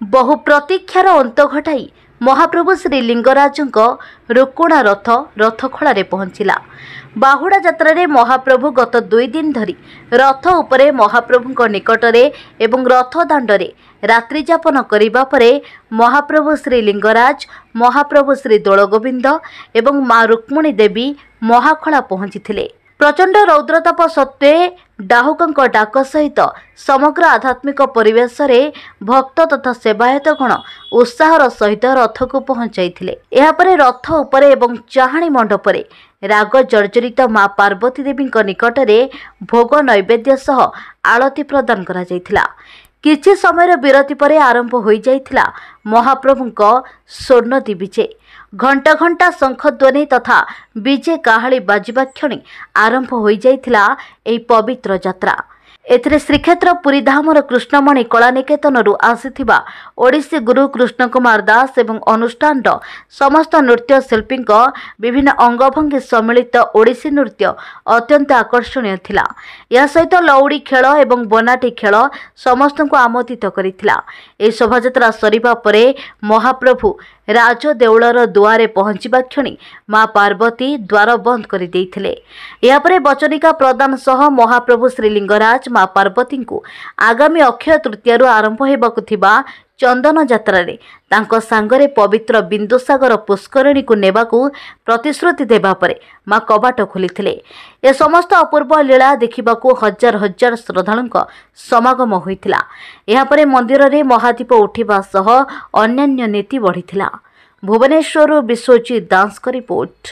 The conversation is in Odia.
ବହୁ ପ୍ରତୀକ୍ଷାର ଅନ୍ତ ଘଟାଇ ମହାପ୍ରଭୁ ଶ୍ରୀ ଲିଙ୍ଗରାଜଙ୍କ ରୁକୁଣା ରଥ ରଥଖଳାରେ ପହଞ୍ଚିଲା। ବାହୁଡ଼ା ଯାତ୍ରାରେ ମହାପ୍ରଭୁ ଗତ ଦୁଇ ଦିନ ଧରି ରଥ ଉପରେ ମହାପ୍ରଭୁଙ୍କ ନିକଟରେ ଏବଂ ରଥ ଦାଣ୍ଡରେ ରାତ୍ରିଯାପନ କରିବା ପରେ ମହାପ୍ରଭୁ ଶ୍ରୀ ଲିଙ୍ଗରାଜ ମହାପ୍ରଭୁ ଶ୍ରୀ ଦୋଳଗୋବିନ୍ଦ ଏବଂ ମା ରୁକ୍ମିଣୀ ଦେବୀ ମହାଖଳା ପହଞ୍ଚିଥିଲେ। ପ୍ରଚଣ୍ଡ ରୌଦ୍ରତାପ ସତ୍ତ୍ୱେ ଡାହୁକଙ୍କ ଡାକ ସହିତ ସମଗ୍ର ଆଧ୍ୟାତ୍ମିକ ପରିବେଶରେ ଭକ୍ତ ତଥା ସେବାୟତଗଣ ଉତ୍ସାହର ସହିତ ରଥକୁ ପହଞ୍ଚାଇଥିଲେ। ଏହାପରେ ରଥ ଉପରେ ଏବଂ ଚାହାଣୀ ମଣ୍ଡପରେ ରାଗ ଜର୍ଜରିତ ମା ପାର୍ବତୀ ଦେବୀଙ୍କ ନିକଟରେ ଭୋଗ ନୈବେଦ୍ୟ ସହ ଆଳତି ପ୍ରଦାନ କରାଯାଇଥିଲା। କିଛି ସମୟର ବିରତି ପରେ ଆରମ୍ଭ ହୋଇଯାଇଥିଲା ମହାପ୍ରଭୁଙ୍କ ସ୍ୱର୍ଣ୍ଣଦୀ ବିଜେ ଘଣ୍ଟ ଘଣ୍ଟା ଶଙ୍ଖଧ୍ୱନି ତଥା ବିଜେ କାହାଳି ବାଜିବା କ୍ଷଣି ଆରମ୍ଭ ହୋଇଯାଇଥିଲା ଏହି ପବିତ୍ର ଯାତ୍ରା। ଏଥିରେ ଶ୍ରୀକ୍ଷେତ୍ର ପୁରୀଧାମର କୃଷ୍ଣମଣି କଳାନିକେତନରୁ ଆସିଥିବା ଓଡ଼ିଶୀ ଗୁରୁ କୃଷ୍ଣ କୁମାର ଦାସ ଏବଂ ଅନୁଷ୍ଠାନର ସମସ୍ତ ନୃତ୍ୟଶିଳ୍ପୀଙ୍କ ବିଭିନ୍ନ ଅଙ୍ଗଭଙ୍ଗୀ ସମ୍ମିଳିତ ଓଡ଼ିଶୀ ନୃତ୍ୟ ଅତ୍ୟନ୍ତ ଆକର୍ଷଣୀୟ ଥିଲା। ଏହା ସହିତ ଲଉଡ଼ି ଖେଳ ଏବଂ ବନାଟି ଖେଳ ସମସ୍ତଙ୍କୁ ଆମୋଦିତ କରିଥିଲା। ଏହି ଶୋଭାଯାତ୍ରା ସରିବା ପରେ ମହାପ୍ରଭୁ ରାଜଦେଉଳର ଦୁଆରେ ପହଞ୍ଚିବା କ୍ଷଣି ମା ପାର୍ବତୀ ଦ୍ୱାର ବନ୍ଦ କରିଦେଇଥିଲେ। ଏହାପରେ ବଚନିକା ପ୍ରଦାନ ସହ ମହାପ୍ରଭୁ ଶ୍ରୀଲିଙ୍ଗରାଜ ମା ପାର୍ବତୀଙ୍କୁ ଆଗାମୀ ଅକ୍ଷୟ ତୃତୀୟାରୁ ଆରମ୍ଭ ହେବାକୁ ଥିବା ଚନ୍ଦନ ଯାତ୍ରାରେ ତାଙ୍କ ସାଙ୍ଗରେ ପବିତ୍ର ବିନ୍ଦୁସାଗର ପୁଷ୍କରିଣୀକୁ ନେବାକୁ ପ୍ରତିଶ୍ରୁତି ଦେବା ପରେ ମା କବାଟ ଖୋଲିଥିଲେ। ଏ ସମସ୍ତ ଅପୂର୍ବ ଲୀଳା ଦେଖିବାକୁ ହଜାର ହଜାର ଶ୍ରଦ୍ଧାଳୁଙ୍କ ସମାଗମ ହୋଇଥିଲା। ଏହାପରେ ମନ୍ଦିରରେ ମହାଦୀପ ଉଠିବା ସହ ଅନ୍ୟାନ୍ୟ ନୀତି ବଢ଼ିଥିଲା। ଭୁବନେଶ୍ୱରରୁ ବିଶ୍ୱଜିତ ଦାସଙ୍କ ରିପୋର୍ଟ।